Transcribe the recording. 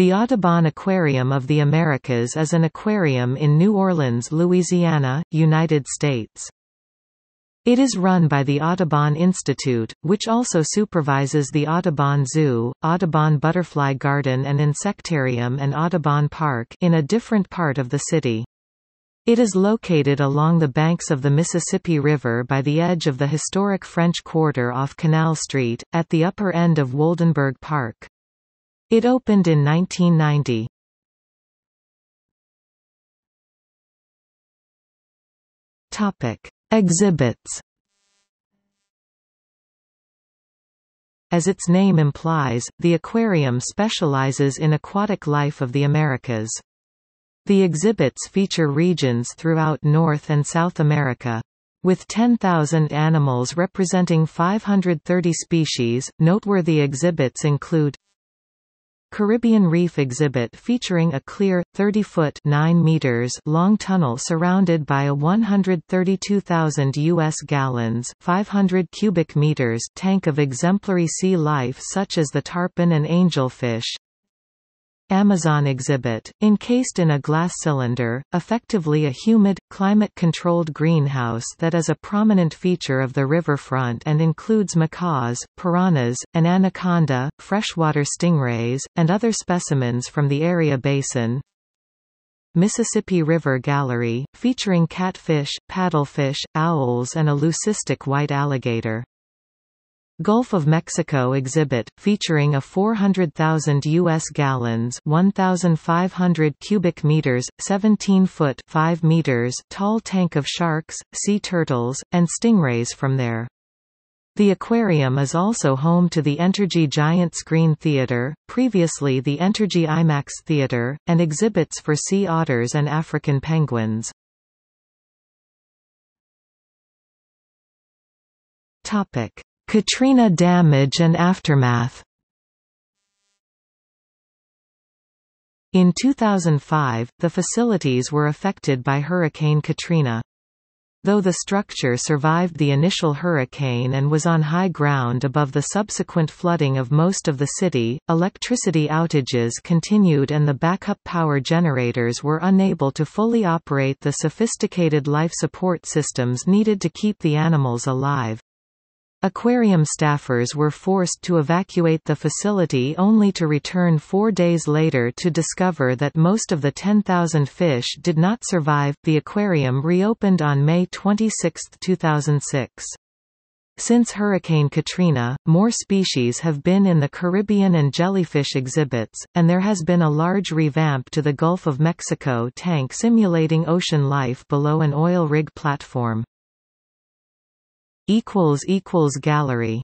The Audubon Aquarium of the Americas is an aquarium in New Orleans, Louisiana, United States. It is run by the Audubon Institute, which also supervises the Audubon Zoo, Audubon Butterfly Garden and Insectarium and Audubon Park in a different part of the city. It is located along the banks of the Mississippi River by the edge of the historic French Quarter off Canal Street, at the upper end of Woldenberg Park. It opened in 1990. Topic: Exhibits. As its name implies, the aquarium specializes in aquatic life of the Americas. The exhibits feature regions throughout North and South America. With 10,000 animals representing 530 species, noteworthy exhibits include Caribbean Reef exhibit featuring a clear, 30-foot long tunnel surrounded by a 132,000 U.S. gallons 500 cubic meters tank of exemplary sea life such as the tarpon and angelfish. Amazon exhibit, encased in a glass cylinder, effectively a humid, climate-controlled greenhouse that is a prominent feature of the riverfront and includes macaws, piranhas, an anaconda, freshwater stingrays, and other specimens from the area basin. Mississippi River Gallery, featuring catfish, paddlefish, owls and a leucistic white alligator. Gulf of Mexico exhibit, featuring a 400,000 U.S. gallons 1,500 cubic meters, 17-foot 5 meters tall tank of sharks, sea turtles, and stingrays from there. The aquarium is also home to the Entergy Giant Screen Theater, previously the Entergy IMAX Theater, and exhibits for sea otters and African penguins. Topic. Katrina damage and aftermath In 2005, the facilities were affected by Hurricane Katrina. Though the structure survived the initial hurricane and was on high ground above the subsequent flooding of most of the city, electricity outages continued and the backup power generators were unable to fully operate the sophisticated life support systems needed to keep the animals alive. Aquarium staffers were forced to evacuate the facility only to return four days later to discover that most of the 10,000 fish did not survive. The aquarium reopened on May 26, 2006. Since Hurricane Katrina, more species have been in the Caribbean and jellyfish exhibits, and there has been a large revamp to the Gulf of Mexico tank simulating ocean life below an oil rig platform. Gallery